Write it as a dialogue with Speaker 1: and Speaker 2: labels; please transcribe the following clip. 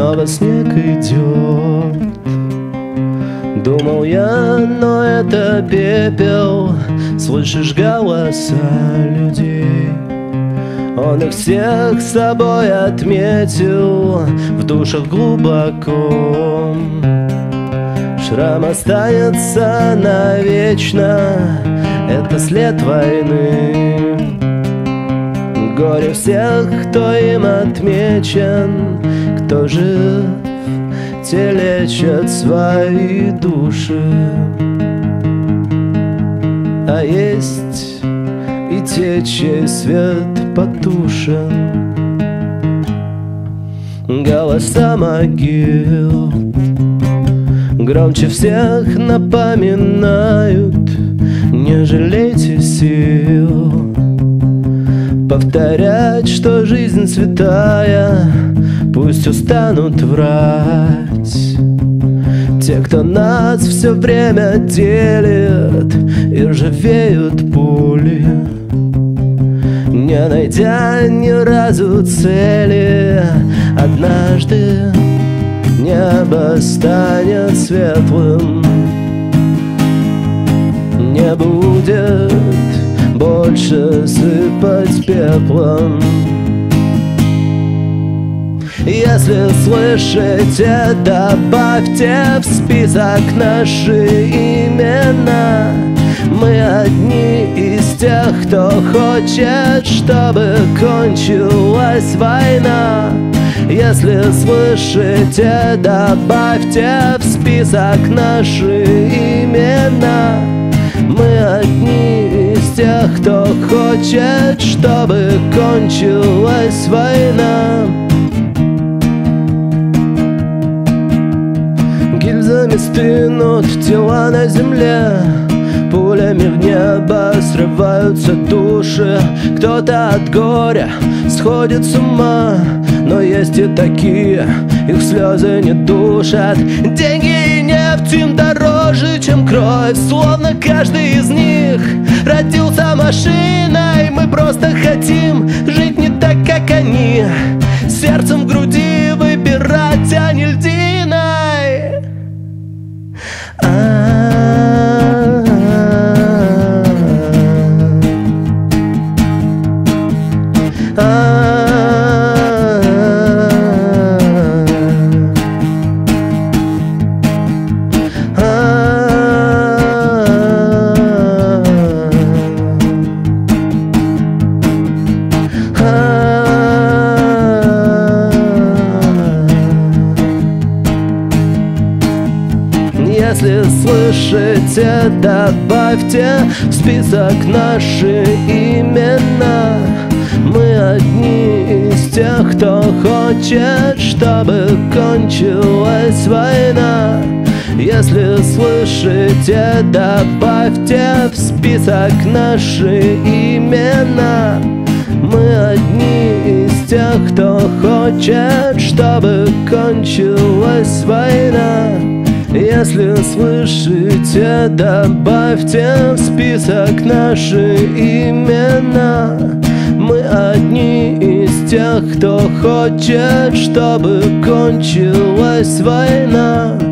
Speaker 1: снова снег идет. Думал я, но это пепел Слышишь голоса людей. Он их всех с собой отметил В душах глубоко. Шрам останется навечно Это след войны Горе всех, кто им отмечен Кто жив, те лечат свои души. А есть и те, чей свет потушен. Голоса могил Громче всех напоминают Не жалейте сил Повторять, что жизнь святая Пусть устанут врать. Те, кто нас все время делит И ржавеют пули Не найдя ни разу цели Однажды Небо станет светлым. Не будет больше сыпать пеплом. Если слышите, добавьте в список наши имена. Мы одни из тех, кто хочет, чтобы кончилась война. Если слышите, добавьте в список наши имена. Мы одни тех, кто хочет, чтобы кончилась война. Гильзами стынут тела на земле Пулями в небо срываются души. Кто-то от горя сходит с ума но есть и такие, их слезы не душат. Деньги и нефть им дороже, чем кровь Словно каждый из них родился машиной Мы просто хотим жить не так, как они. Сердцем в груди Если слышите, добавьте в список наши имена. Мы одни из тех, кто хочет, чтобы кончилась война. Если слышите, добавьте в список наши имена. Мы одни из тех, кто хочет, чтобы кончилась война если слышите, добавьте в список наши имена. Мы одни из тех, кто хочет, чтобы кончилась война